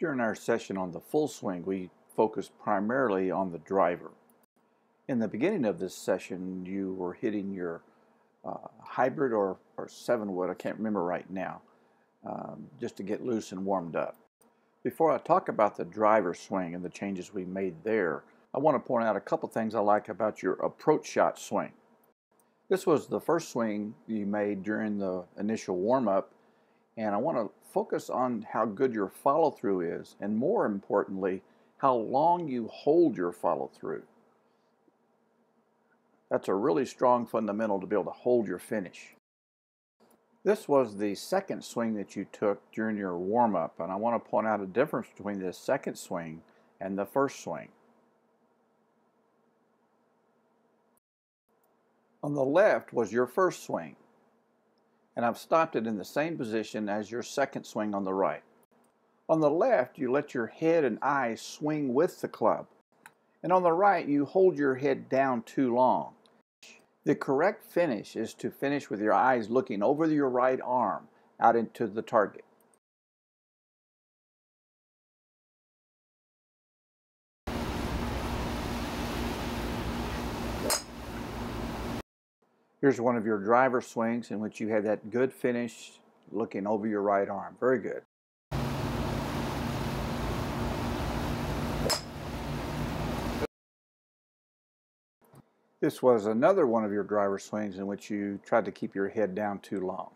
During our session on the full swing, we focused primarily on the driver. In the beginning of this session, you were hitting your uh, hybrid or, or seven wood, I can't remember right now, um, just to get loose and warmed up. Before I talk about the driver swing and the changes we made there, I want to point out a couple things I like about your approach shot swing. This was the first swing you made during the initial warm-up and I want to focus on how good your follow-through is and more importantly how long you hold your follow-through. That's a really strong fundamental to be able to hold your finish. This was the second swing that you took during your warm-up and I want to point out a difference between this second swing and the first swing. On the left was your first swing and I've stopped it in the same position as your second swing on the right. On the left, you let your head and eyes swing with the club. And on the right, you hold your head down too long. The correct finish is to finish with your eyes looking over your right arm out into the target. Here's one of your driver swings in which you had that good finish looking over your right arm. Very good. This was another one of your driver swings in which you tried to keep your head down too long.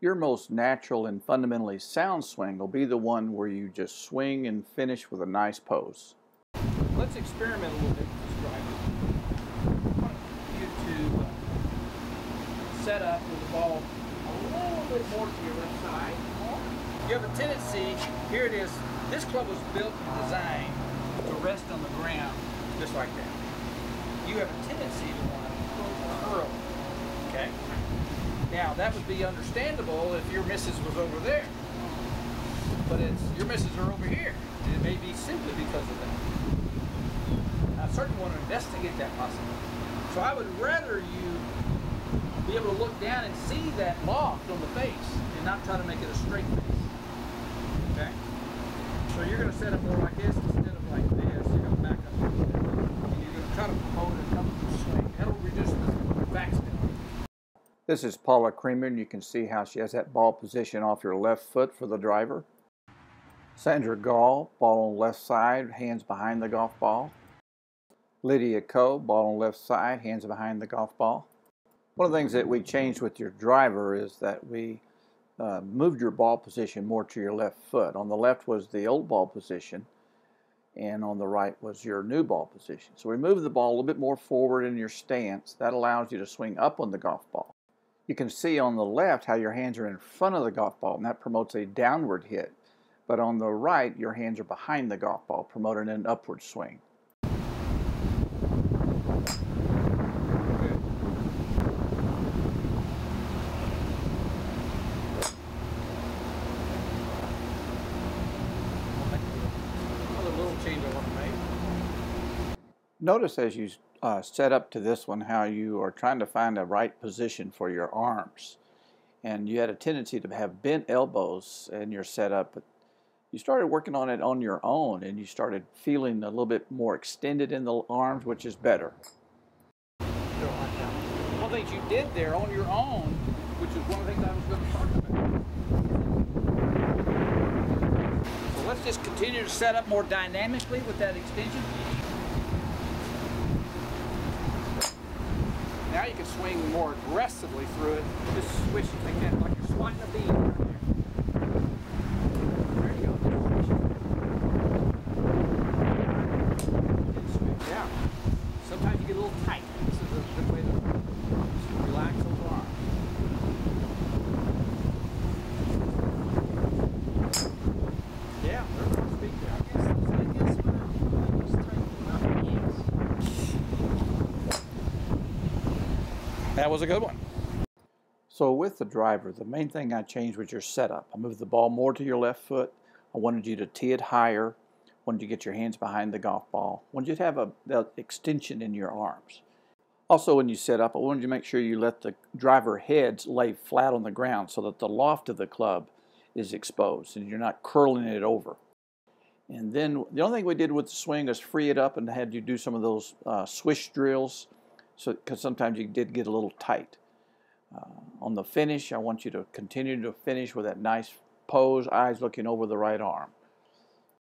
Your most natural and fundamentally sound swing will be the one where you just swing and finish with a nice pose. Let's experiment a little bit with this driver. I want you to uh, set up with the ball a little bit more to your left side. You have a tendency, here it is, this club was built and designed to rest on the ground just like that. You have a tendency to want to curl, okay? Now that would be understandable if your misses was over there. But it's your misses are over here. And it may be simply because of that. I certainly want to investigate that possibility. So I would rather you be able to look down and see that loft on the face and not try to make it a straight face. Okay? So you're going to set it more like this instead of like this. You're going to back up and you're going to try to promote a double swing. That'll reduce the backspin. This is Paula Creamer and you can see how she has that ball position off your left foot for the driver. Sandra Gal, ball on left side, hands behind the golf ball. Lydia Ko, ball on left side, hands behind the golf ball. One of the things that we changed with your driver is that we uh, moved your ball position more to your left foot. On the left was the old ball position, and on the right was your new ball position. So we moved the ball a little bit more forward in your stance. That allows you to swing up on the golf ball. You can see on the left how your hands are in front of the golf ball, and that promotes a downward hit. But on the right, your hands are behind the golf ball, promoting an upward swing. Notice as you uh, set up to this one how you are trying to find a right position for your arms. And you had a tendency to have bent elbows in your setup, but you started working on it on your own and you started feeling a little bit more extended in the arms, which is better. One thing you did there on your own, which is one of the things I was going to talk about. So let's just continue to set up more dynamically with that extension. Now you can swing more aggressively through it. Just swish it that, like you're swatting a bean right there. There you go. Yeah. Sometimes you get a little tight. This is a good way to relax those arms. Yeah, there's no speak there. That was a good one. So with the driver, the main thing I changed was your setup. I moved the ball more to your left foot. I wanted you to tee it higher. I wanted you to get your hands behind the golf ball. I wanted you to have a, a extension in your arms. Also, when you set up, I wanted you to make sure you let the driver heads lay flat on the ground so that the loft of the club is exposed and you're not curling it over. And then the only thing we did with the swing is free it up and had you do some of those uh, swish drills, so because sometimes you did get a little tight. Uh, on the finish, I want you to continue to finish with that nice pose, eyes looking over the right arm.